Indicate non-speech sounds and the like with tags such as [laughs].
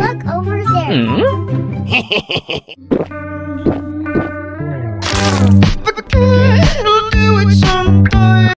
Look over there. Hmm? [laughs]